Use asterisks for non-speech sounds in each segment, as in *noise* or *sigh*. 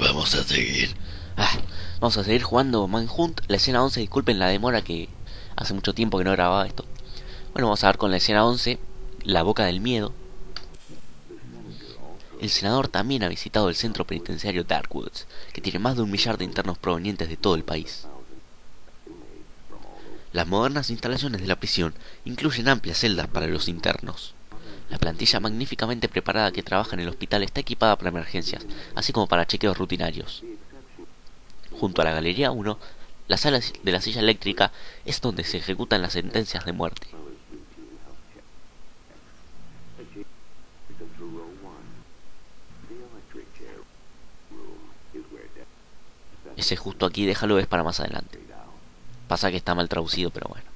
Vamos a seguir. Ah, vamos a seguir jugando Manhunt. La escena 11, disculpen la demora que hace mucho tiempo que no grababa esto. Bueno, vamos a ver con la escena 11, La Boca del Miedo. El senador también ha visitado el centro penitenciario Darkwoods, que tiene más de un millar de internos provenientes de todo el país. Las modernas instalaciones de la prisión incluyen amplias celdas para los internos. La plantilla magníficamente preparada que trabaja en el hospital está equipada para emergencias, así como para chequeos rutinarios. Junto a la Galería 1, la sala de la silla eléctrica es donde se ejecutan las sentencias de muerte. Ese justo aquí, déjalo, es para más adelante. Pasa que está mal traducido, pero bueno.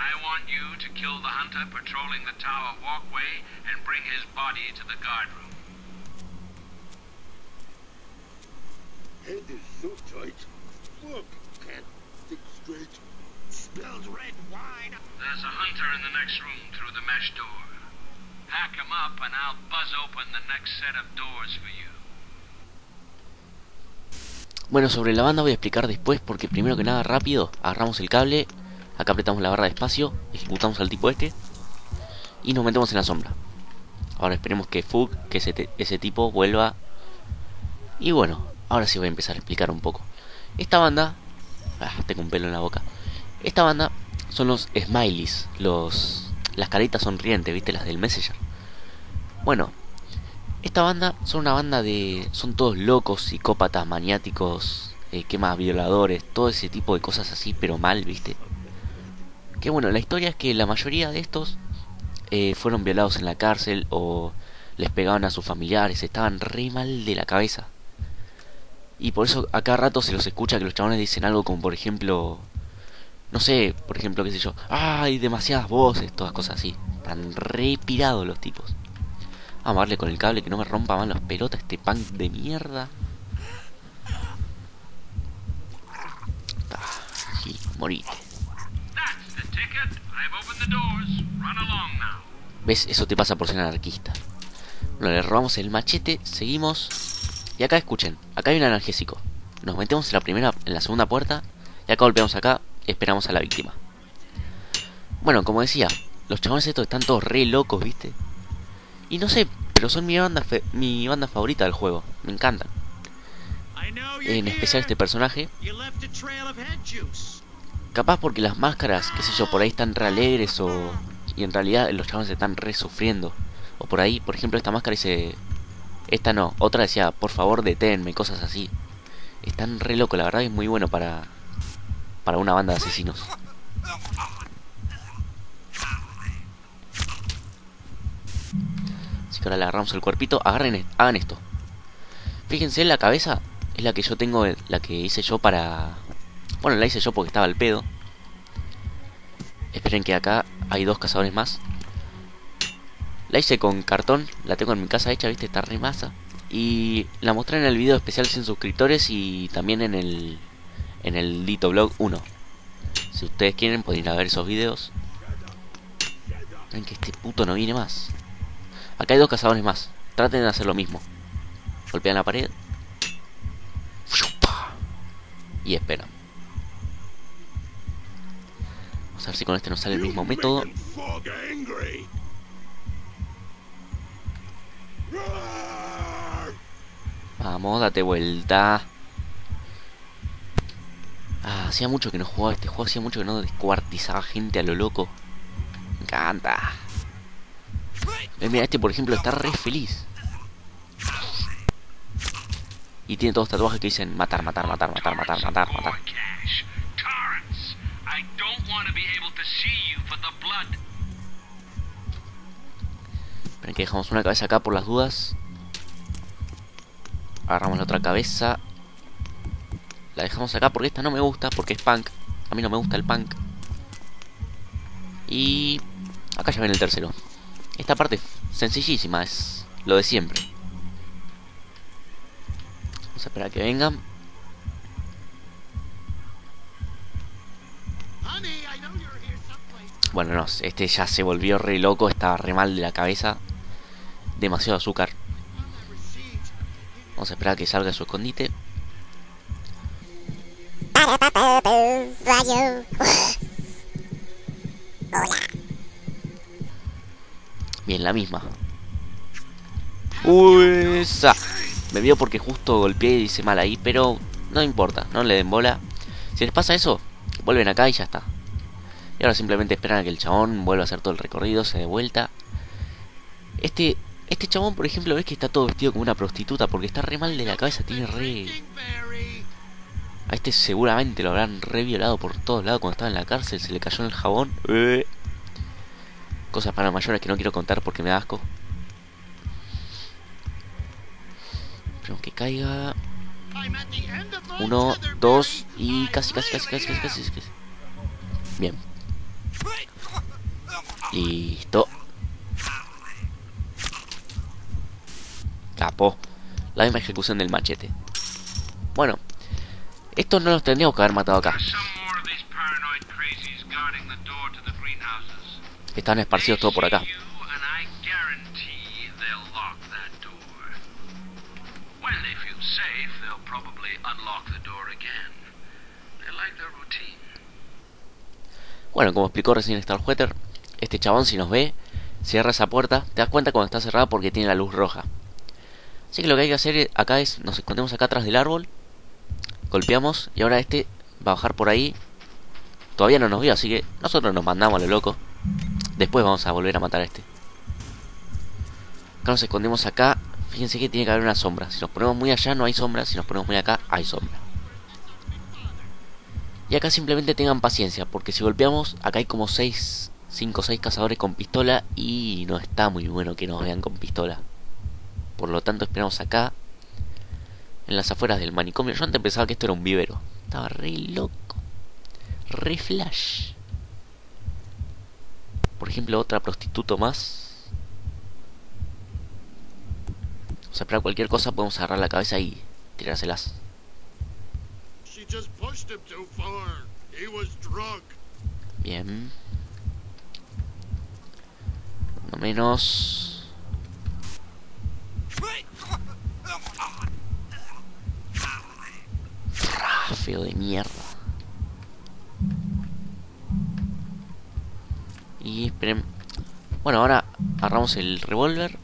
I want you to kill the hunter patrolling the tower walkway and bring his body to the guard room. Head is so tight. Look, can't think straight. Spills red wine. There's a hunter in the next room through the mesh door. Hack him up and I'll buzz open the next set of doors for you. Bueno, sobre la banda voy a explicar después porque primero que nada rápido, agarramos el cable, acá apretamos la barra de espacio, ejecutamos al tipo este y nos metemos en la sombra. Ahora esperemos que Fug, que ese, tipo vuelva. Y bueno, ahora sí voy a empezar a explicar un poco. Esta banda, ah, tengo un pelo en la boca. Esta banda son los smileys, los las caritas sonrientes, ¿viste? Las del Messenger. Bueno, esta banda son una banda de. Son todos locos, psicópatas, maniáticos, eh, quemas violadores, todo ese tipo de cosas así, pero mal, ¿viste? Que bueno, la historia es que la mayoría de estos eh, fueron violados en la cárcel o les pegaban a sus familiares, estaban re mal de la cabeza. Y por eso a cada rato se los escucha que los chabones dicen algo como, por ejemplo, no sé, por ejemplo, qué sé yo, ah, demasiadas voces, todas cosas así. Están re pirados los tipos. Vamos a darle con el cable que no me rompa más las pelotas este punk de mierda. Ah, morite. ¿Ves? Eso te pasa por ser anarquista. Bueno, le robamos el machete, seguimos. Y acá escuchen, acá hay un analgésico. Nos metemos en la primera, en la segunda puerta. Y acá golpeamos acá, esperamos a la víctima. Bueno, como decía, los chabones estos están todos re locos, ¿viste? Y no sé, pero son mi banda fe- mi banda favorita del juego. Me encantan. En especial este personaje. Capaz porque las máscaras, qué sé yo, por ahí están re alegres o... Y en realidad los chavales están re sufriendo. O por ahí, por ejemplo, esta máscara dice... Esta no, otra decía, por favor deténme, cosas así. Están re locos, la verdad es muy bueno para... Para una banda de asesinos. Así que ahora le agarramos el cuerpito. Agarren, hagan esto. Fíjense, la cabeza es la que yo tengo, la que hice yo para... Bueno, la hice yo porque estaba al pedo. Esperen que acá hay dos cazadores más. La hice con cartón, la tengo en mi casa hecha, viste, está re masa. Y la mostré en el video especial sin suscriptores y también en el en el Dito Blog 1. Si ustedes quieren pueden ir a ver esos videos. Ven que este puto no viene más. Acá hay dos cazadores más. Traten de hacer lo mismo. Golpean la pared. Y esperan. A ver si con este nos sale el mismo método. Vamos, date vuelta. Ah, hacía mucho que no jugaba este juego, hacía mucho que no descuartizaba gente a lo loco. Me encanta. Ven, mira, este por ejemplo está re feliz. Y tiene todos tatuajes que dicen matar, matar, matar, matar, matar, matar, matar. Esperen que dejamos una cabeza acá por las dudas. Agarramos la otra cabeza. La dejamos acá porque esta no me gusta, porque es punk. A mí no me gusta el punk. Y acá ya viene el tercero. Esta parte es sencillísima, es lo de siempre. Vamos a esperar a que vengan. Bueno, no, este ya se volvió re loco, estaba re mal de la cabeza. Demasiado azúcar. Vamos a esperar a que salga su escondite. Bien, la misma. Uy, esa. Me vio porque justo golpeé y hice mal ahí, pero no importa, no le den bola. Si les pasa eso, vuelven acá y ya está. Y ahora simplemente esperan a que el chabón vuelva a hacer todo el recorrido, se dé vuelta. Este, este chabón, por ejemplo, ves que está todo vestido como una prostituta porque está re mal de la cabeza, tiene re... A este seguramente lo habrán re violado por todos lados cuando estaba en la cárcel, se le cayó en el jabón. Eh. Cosas para mayores que no quiero contar porque me da asco. Esperemos que caiga. Uno, dos y casi, casi, casi, casi, casi, casi, casi. Bien. Listo. Capo. La misma ejecución del machete. Bueno. Estos no los tendríamos que haber matado acá. Están esparcidos todo por acá. Bueno, como explicó recién Starwetter, este chabón si nos ve, cierra esa puerta, te das cuenta cuando está cerrada porque tiene la luz roja. Así que lo que hay que hacer acá es, nos escondemos acá atrás del árbol, golpeamos y ahora este va a bajar por ahí. Todavía no nos vio, así que nosotros nos mandamos a lo loco. Después vamos a volver a matar a este. Acá nos escondemos acá. Fíjense que tiene que haber una sombra. Si nos ponemos muy allá no hay sombra, si nos ponemos muy acá hay sombra. Y acá simplemente tengan paciencia, porque si golpeamos, acá hay como 6, 5 o 6 cazadores con pistola y no está muy bueno que nos vean con pistola. Por lo tanto, esperamos acá, en las afueras del manicomio. Yo antes pensaba que esto era un vivero. Estaba re loco. Re flash. Por ejemplo, otra prostituto más. O sea, para cualquier cosa podemos agarrar la cabeza y tirárselas. Bien. No menos. Feo de mierda. Y esperen. Bueno, ahora agarramos el revólver.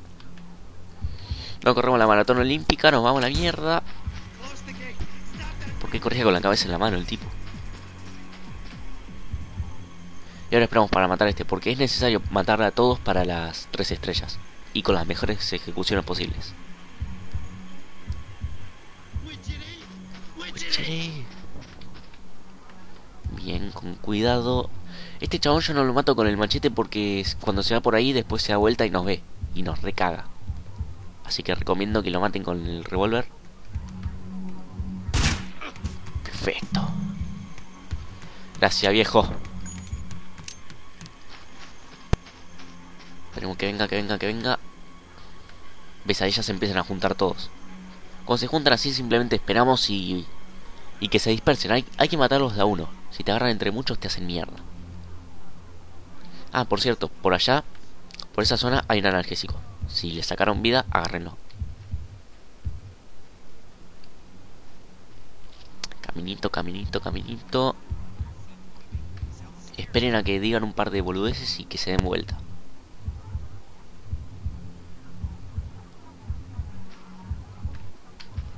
No corremos la maratón olímpica, nos vamos a la mierda. Close the gate. Stop that. ¿Por qué corría con la cabeza en la mano el tipo? Y ahora esperamos para matar a este, porque es necesario matarle a todos para las tres estrellas. Y con las mejores ejecuciones posibles. Bien, con cuidado. Este chabón yo no lo mato con el machete porque cuando se va por ahí después se da vuelta y nos ve. Y nos recaga. Así que recomiendo que lo maten con el revólver. Perfecto. Gracias, viejo. Esperemos que venga, que venga, que venga. Ves, ahí ya se empiezan a juntar todos. Cuando se juntan así simplemente esperamos y... Y que se dispersen. Hay, hay que matarlos de a uno. Si te agarran entre muchos te hacen mierda. Ah, por cierto, por allá, por esa zona hay un analgésico. Si le sacaron vida, agárrenlo. Caminito, caminito, caminito. Esperen a que digan un par de boludeces y que se den vuelta.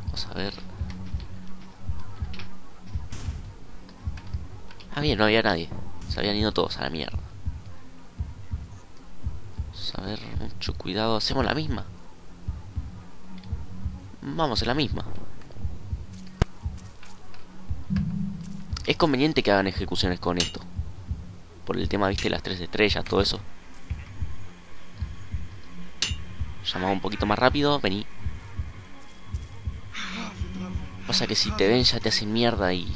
Vamos a ver. Ah, bien, no había nadie. Se habían ido todos a la mierda. Vamos a ver, mucho cuidado. Hacemos la misma. Vamos a la misma. Es conveniente que hagan ejecuciones con esto. Por el tema, viste, las tres estrellas, todo eso. Llamamos un poquito más rápido, vení. Pasa que si te ven ya te hacen mierda y...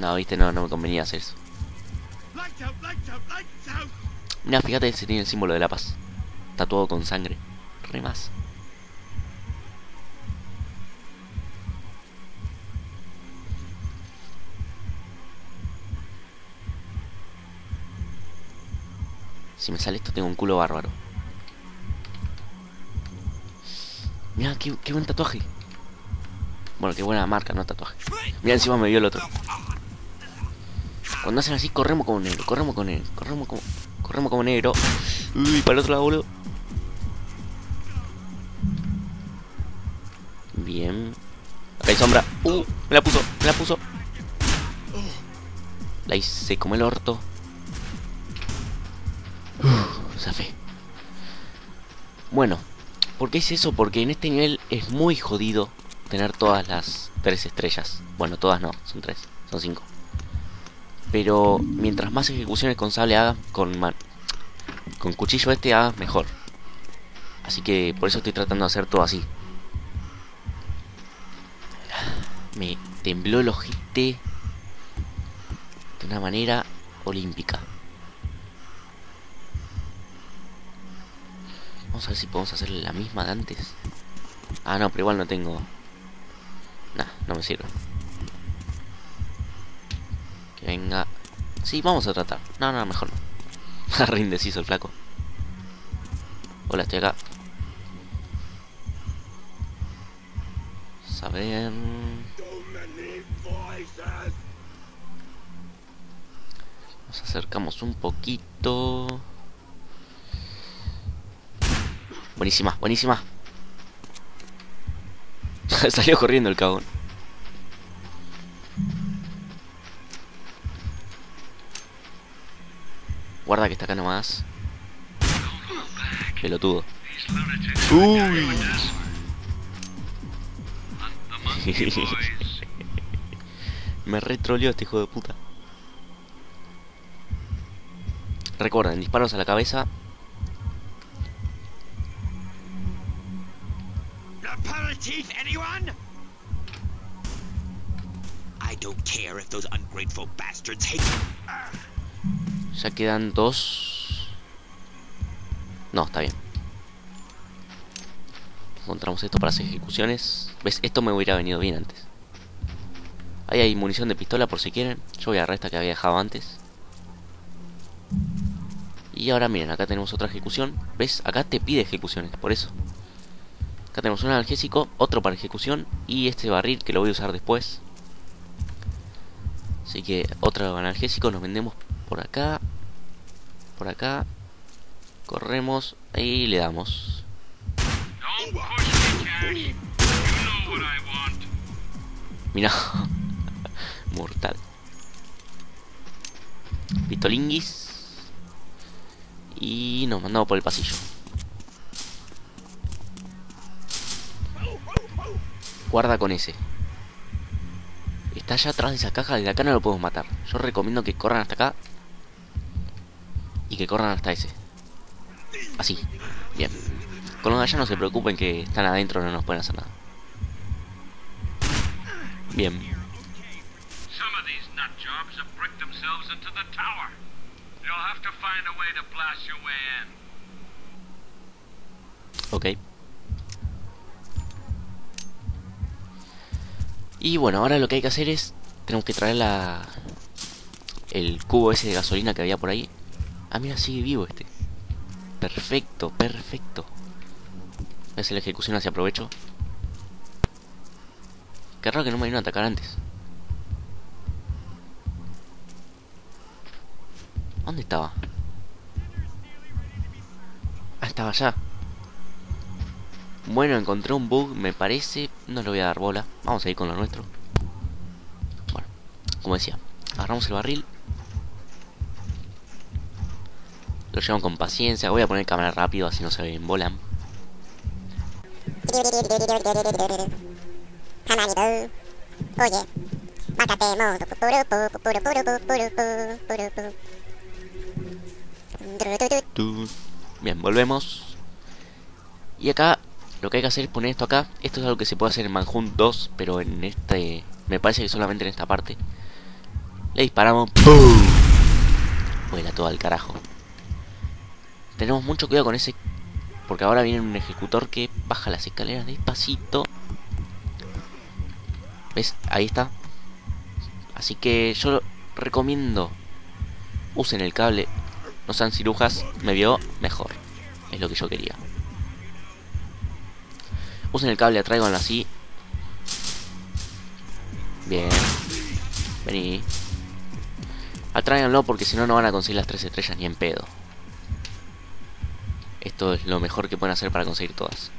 No, viste, no, no me convenía hacer eso. Mira, fíjate, se tiene el símbolo de la paz. Tatuado con sangre. Re más. Si me sale esto tengo un culo bárbaro. Mira, qué, qué buen tatuaje. Bueno, qué buena marca, no tatuaje. Mira, encima me vio el otro. Cuando hacen así, corremos como negro, corremos como negro, corremos como, corremos como negro. Uy, para el otro lado, boludo. Bien. Acá hay sombra. Uh, me la puso, me la puso. La hice como el orto. Zafé. Bueno, ¿por qué es eso? Porque en este nivel es muy jodido tener todas las tres estrellas. Bueno, todas no, son tres, son cinco. Pero mientras más ejecuciones con sable hagas, con con cuchillo este hagas mejor. Así que por eso estoy tratando de hacer todo así. Me tembló el ojete de una manera olímpica. Vamos a ver si podemos hacer la misma de antes. Ah, no, pero igual no tengo... Nah, no me sirve. Venga... Sí, vamos a tratar. No, no, mejor no. *laughs* Re indeciso el flaco. Hola, estoy acá. Saber... Nos acercamos un poquito. Buenísima, buenísima. *laughs* Salió corriendo el cagón. Guarda que está acá nomás. Pelotudo. Uy. *laughs* Me retroleó este hijo de puta. Recuerden, disparos a la cabeza. Aperitif, anyone? I don't care if those ungrateful bastards hate Ya quedan dos. No, está bien. Encontramos esto para hacer ejecuciones. ¿Ves? Esto me hubiera venido bien antes. Ahí hay munición de pistola por si quieren. Yo voy a agarrar esta que había dejado antes. Y ahora miren, acá tenemos otra ejecución. ¿Ves? Acá te pide ejecuciones, por eso. Acá tenemos un analgésico, otro para ejecución y este barril que lo voy a usar después. Así que otro analgésico nos vendemos por acá. Por acá. Corremos y le damos. Mira. *laughs* Mortal. Pistolinguis. Y nos mandamos por el pasillo. Guarda con ese. Está allá atrás de esa caja, desde acá no lo podemos matar. Yo recomiendo que corran hasta acá. Y que corran hasta ese. Así. Bien. Con los de allá no se preocupen que están adentro, no nos pueden hacer nada. Bien. Some Y bueno, ahora lo que hay que hacer es... Tenemos que traer la... El cubo ese de gasolina que había por ahí. Ah, mira, sigue vivo este. Perfecto, perfecto. Voy a hacer la ejecución hacia aprovecho. Qué raro que no me vino a atacar antes. ¿Dónde estaba? Ah, estaba allá. Bueno, encontré un bug, me parece. No le voy a dar bola. Vamos a ir con lo nuestro. Bueno, como decía, agarramos el barril. Lo llevamos con paciencia. Voy a poner cámara rápido, así no se ven bolan. Oye. Bien, volvemos. Y acá Lo que hay que hacer es poner esto acá. Esto es algo que se puede hacer en Manhunt 2, pero en este... Me parece que solamente en esta parte. Le disparamos. ¡Pum! Vuela todo al carajo. Tenemos mucho cuidado con ese... Porque ahora viene un ejecutor que baja las escaleras despacito. ¿Ves? Ahí está. Así que yo recomiendo... Usen el cable. No sean cirujas. Me vio mejor. Es lo que yo quería. Usen el cable, atraiganlo así. Bien. Vení. Atráiganlo porque si no, no van a conseguir las tres estrellas ni en pedo. Esto es lo mejor que pueden hacer para conseguir todas.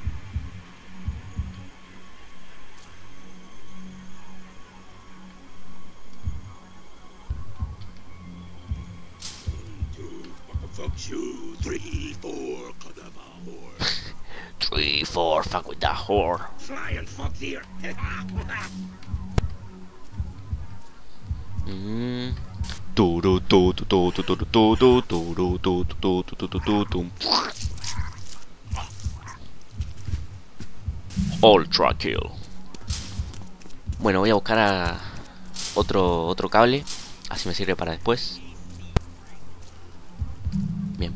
Tu, tu, tu, tu, tu. Ultra kill. Bueno, voy a buscar a otro otro cable, así me sirve para después. Bien.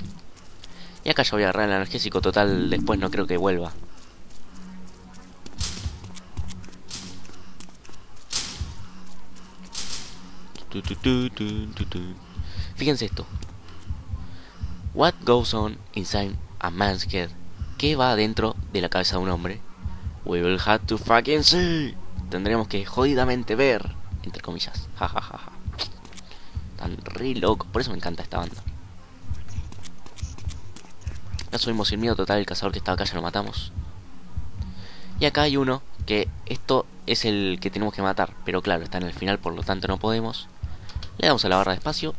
Y acá ya voy a agarrar el analgésico total, después no creo que vuelva. Fíjense esto. What goes on inside a man's head? ¿Qué va dentro de la cabeza de un hombre? We will have to fucking see. Tendremos que jodidamente ver, entre comillas. Ja, ja, ja, ja. Tan re loco. Por eso me encanta esta banda. Ya subimos sin miedo total. El cazador que estaba acá ya lo matamos. Y acá hay uno que esto es el que tenemos que matar. Pero claro, está en el final, por lo tanto no podemos. Le damos a la barra de espacio.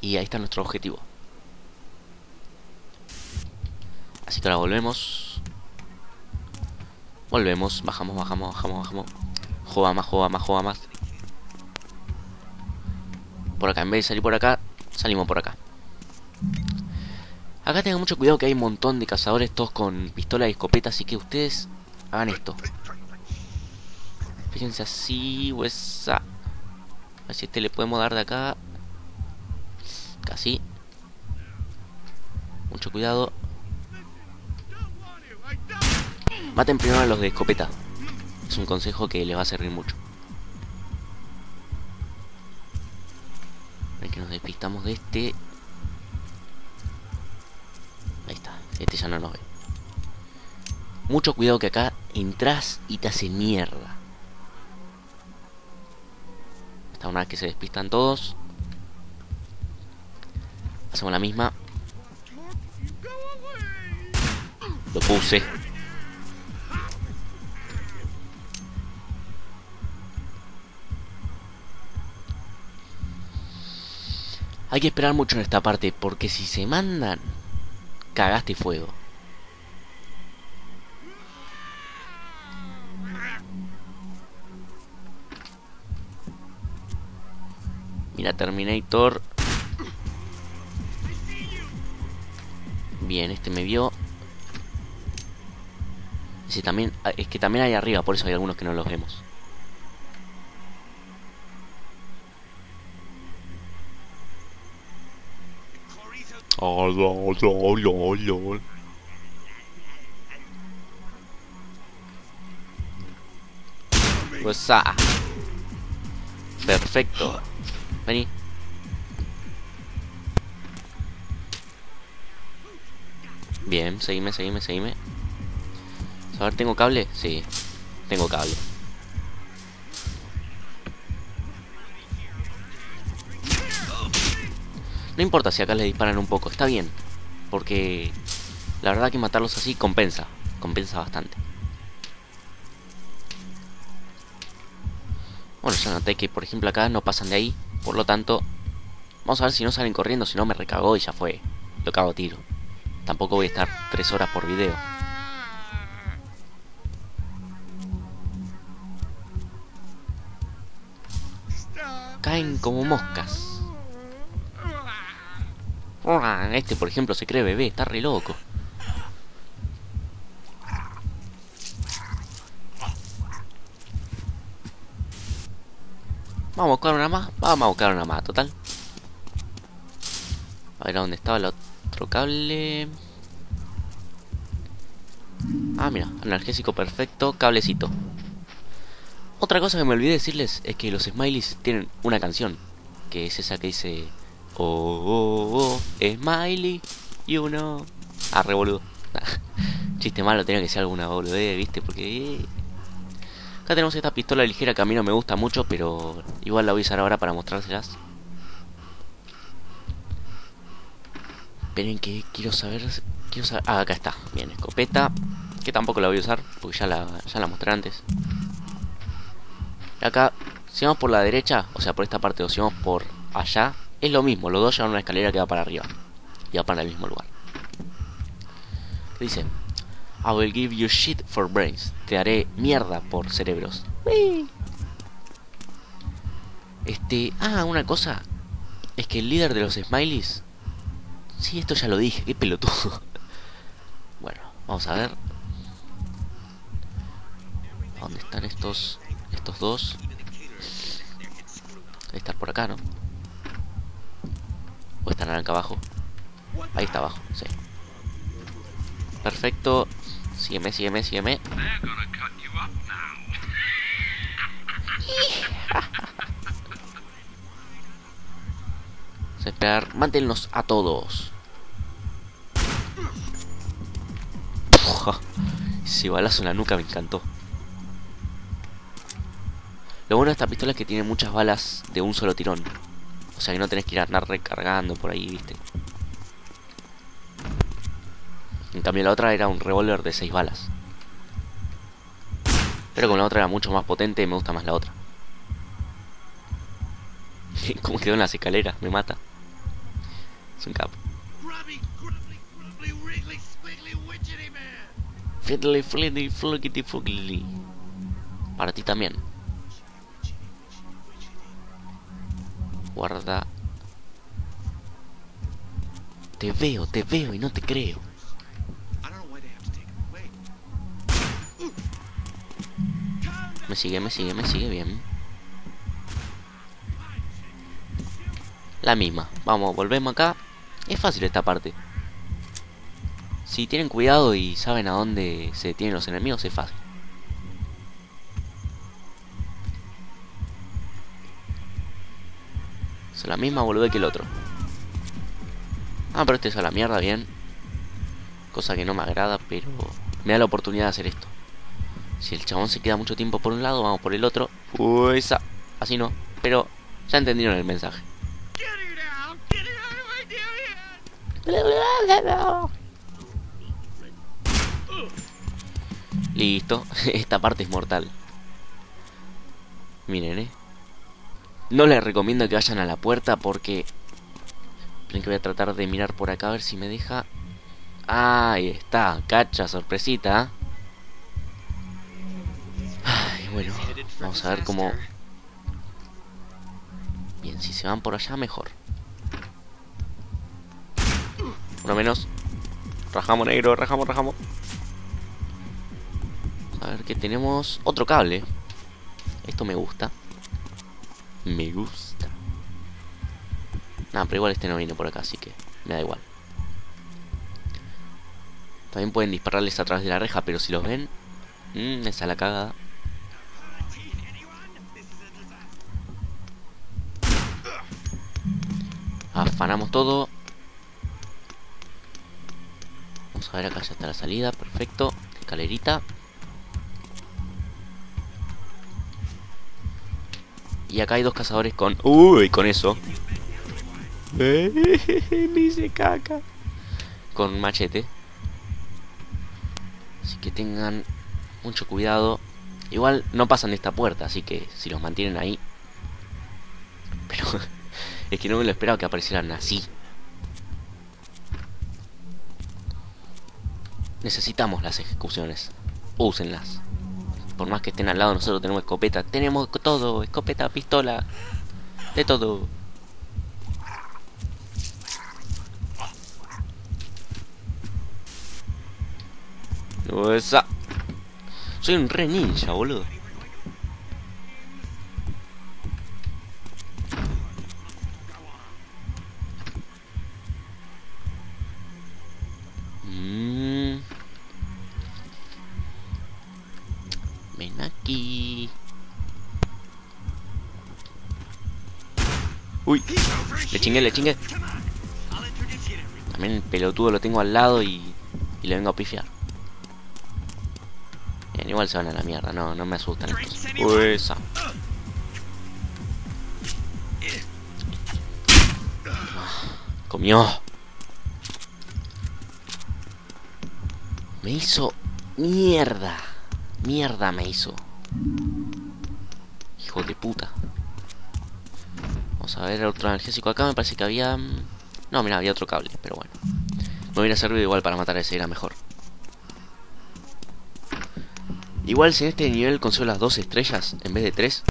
Y ahí está nuestro objetivo. Así que ahora volvemos. Volvemos, bajamos, bajamos, bajamos, bajamos. Joda más, joda más, joda más. Por acá, en vez de salir por acá, salimos por acá. Acá tengan mucho cuidado que hay un montón de cazadores todos con pistola y escopeta, así que ustedes hagan esto. Fíjense así, o esa. A ver si este le podemos dar de acá. Casi. Mucho cuidado. Maten primero a los de escopeta. Es un consejo que les va a servir mucho. Ven que nos despistamos de este. Ahí está. Este ya no nos ve. Mucho cuidado que acá entras y te hace mierda. Esta una vez que se despistan todos. Hacemos la misma. Lo puse. Hay que esperar mucho en esta parte, porque si se mandan, cagaste fuego. Terminator. Bien, este me vio. Ese también, ah, es que también hay arriba, por eso hay algunos que no los vemos. Pues ah. Perfecto. Vení. Bien, seguime, seguime, seguime. A ver, ¿tengo cable? Sí, tengo cable. No importa si acá les disparan un poco, está bien. Porque la verdad que matarlos así compensa. Compensa bastante. Bueno, ya noté que por ejemplo acá no pasan de ahí. Por lo tanto, vamos a ver si no salen corriendo. Si no me recagó y ya fue. Lo cago tiro. Tampoco voy a estar 3 horas por video. Caen como moscas. Este, por ejemplo, se cree bebé, está re loco. Vamos a buscar una más. Vamos a buscar una más, total. A ver dónde estaba el otro cable. Ah, mira, analgésico perfecto, cablecito. Otra cosa que me olvidé decirles es que los smileys tienen una canción. Que es esa que dice... Oh, oh, oh, smiley, you know... Ah, re boludo. *laughs* Chiste malo, tenía que ser alguna boludez, ¿viste? Porque... Acá tenemos esta pistola ligera que a mí no me gusta mucho, pero igual la voy a usar ahora para mostrárselas. Esperen que quiero saber... Quiero saber... Ah, acá está. Bien, escopeta. Que tampoco la voy a usar, porque ya la, ya la mostré antes. Acá, si vamos por la derecha, o sea, por esta parte, o si vamos por allá, es lo mismo. Los dos llevan una escalera que va para arriba. Y va para el mismo lugar. Dice, I will give you shit for brains. Te haré mierda por cerebros. Este, ah, una cosa. Es que el líder de los smileys... Sí, esto ya lo dije, qué pelotudo. *laughs* Bueno, vamos a ver. ¿Dónde están estos estos dos? Debe estar por acá, ¿no? ¿O están acá abajo? Ahí está abajo, sí. Perfecto. Sígueme, sígueme, sígueme. Esperar. Manténlos a todos. Ese balazo en la nuca me encantó. Lo bueno de esta pistola es que tiene muchas balas de un solo tirón. O sea que no tenés que ir a andar recargando por ahí, viste. En cambio la otra era un revólver de 6 balas. Pero con la otra era mucho más potente y me gusta más la otra. *laughs* Como quedó en las escaleras, me mata. Es un capo. Fiddly, fliddy, fluggity, fuggly. Para ti también. Guarda. Te veo, te veo y no te creo. I don't know why they have to take him away. Me sigue, me sigue, me sigue bien. La misma. Vamos, volvemos acá. Es fácil esta parte. Si tienen cuidado y saben a dónde se detienen los enemigos, es fácil. Es la misma bolude que el otro. Ah, pero este es a la mierda, bien. Cosa que no me agrada, pero me da la oportunidad de hacer esto. Si el chabón se queda mucho tiempo por un lado, vamos por el otro. Pues así no. Pero ya entendieron el mensaje. Listo. *laughs* Esta parte es mortal. Miren, eh. No les recomiendo que vayan a la puerta porque... Esperen que voy a tratar de mirar por acá a ver si me deja... Ahí está. Cacha, sorpresita. Ay, bueno. Vamos a ver cómo... Bien, si se van por allá, mejor. Uno menos. Rajamos negro, rajamos, rajamos. A ver que tenemos otro cable. Esto me gusta. Me gusta. Nada, pero igual este no viene por acá, así que me da igual. También pueden dispararles a través de la reja, pero si los ven... Mmm, esa es la cagada. Afanamos todo. Vamos a ver acá ya está la salida, perfecto. Escalerita. Y acá hay dos cazadores con... Uy, con eso. *laughs* Me hice caca. Con machete. Que tengan mucho cuidado. Igual no pasan de esta puerta, así que si los mantienen ahí... Pero *laughs* es que no me lo esperaba que aparecieran así. Necesitamos las ejecuciones. Úsenlas. Por más que estén al lado, nosotros tenemos escopeta. Tenemos todo, escopeta, pistola, de todo. Esa. Soy un re ninja, boludo. Mm. Ven aquí. Uy, le chingué, le chingué. También el pelotudo lo tengo al lado y, y le vengo a pifiar. Igual se van a la mierda, no, no me asustan estos. Uy, esa. Comió. Me hizo mierda. Mierda me hizo. Hijo de puta. Vamos a ver otro analgésico acá. Me parece que había... mm, No, mira, había otro cable, pero bueno. Me hubiera servido igual para matar a ese, era mejor. Igual si en este nivel consigo las dos estrellas en vez de tres,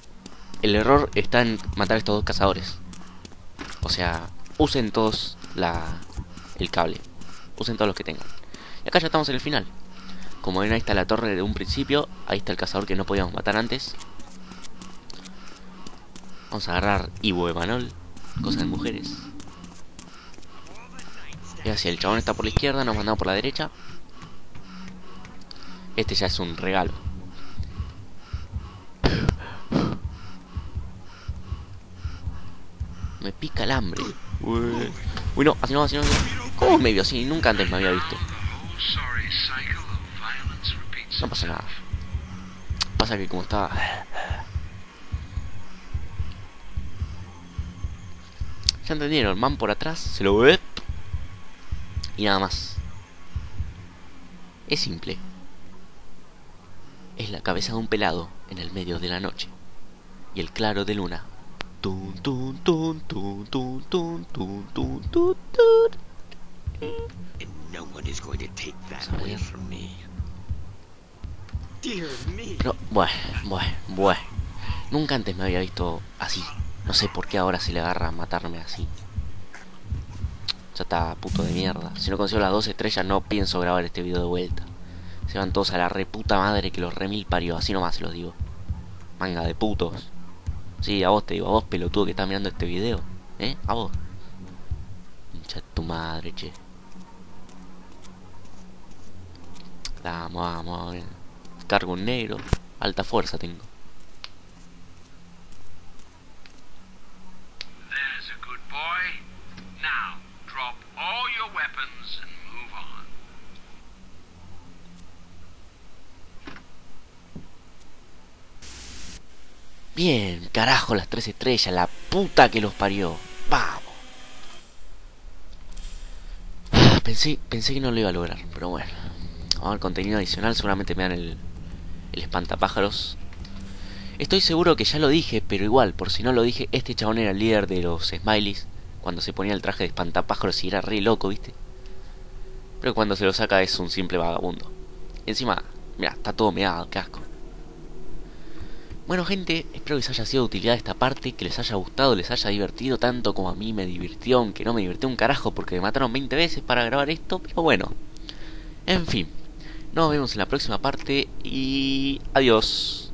el error está en matar a estos dos cazadores. O sea, usen todos la, el cable. Usen todos los que tengan. Y acá ya estamos en el final. Como ven, ahí está la torre de un principio. Ahí está el cazador que no podíamos matar antes. Vamos a agarrar Ivo Emanol. Cosa de mujeres. Y así, el chabón está por la izquierda, nos mandamos por la derecha. Este ya es un regalo. Me pica el hambre. Uy, Uy, no, así no, así no. ¿Cómo me vio así? Nunca antes me había visto. No pasa nada. Pasa que como estaba... Ya entendieron, man por atrás, se lo ve. Y nada más. Es simple. Es la cabeza de un pelado en el medio de la noche. Y el claro de luna. And no one is going to take that away from me. Dear bueno, bueno, bueno. Nunca antes me había visto así. No sé por qué ahora se le agarra a matarme así. Ya está, puto de mierda. Si no consigo las dos estrellas, no pienso grabar este video de vuelta. Se van todos a la reputa madre que los remil parió. Así nomás se los digo. Manga de putos. Sí, a vos te digo, a vos pelotudo que estás mirando este video. ¿Eh? A vos. Hincha tu madre, che. Vamos, vamos. Cargo un negro. Alta fuerza tengo. Bien, carajo, las tres estrellas, la puta que los parió. Vamos. Ah, Pensé, pensé que no lo iba a lograr, pero bueno. Vamos a ver contenido adicional, seguramente me dan el, el espantapájaros. Estoy seguro que ya lo dije, pero igual, por si no lo dije, este chabón era el líder de los Smileys. Cuando se ponía el traje de espantapájaros y era re loco, ¿viste? Pero cuando se lo saca es un simple vagabundo. Encima, mira, está todo meado, qué asco. Bueno gente, espero que les haya sido de utilidad esta parte, que les haya gustado, les haya divertido tanto como a mí me divirtió, aunque no me divirtió un carajo porque me mataron 20 veces para grabar esto, pero bueno. En fin, nos vemos en la próxima parte y adiós.